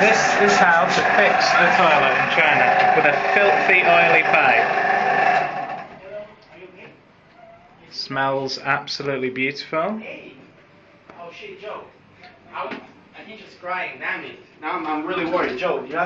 This is how to fix a toilet in China with a filthy oily pipe. Smells absolutely beautiful. Hey. Oh shit, Joe. I, I think just crying. Damn it. Now I'm, I'm really worried, Joe. You have